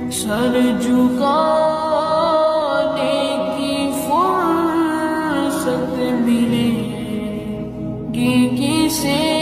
Sir झुकाने की फुर्सत मिलेगी किसे?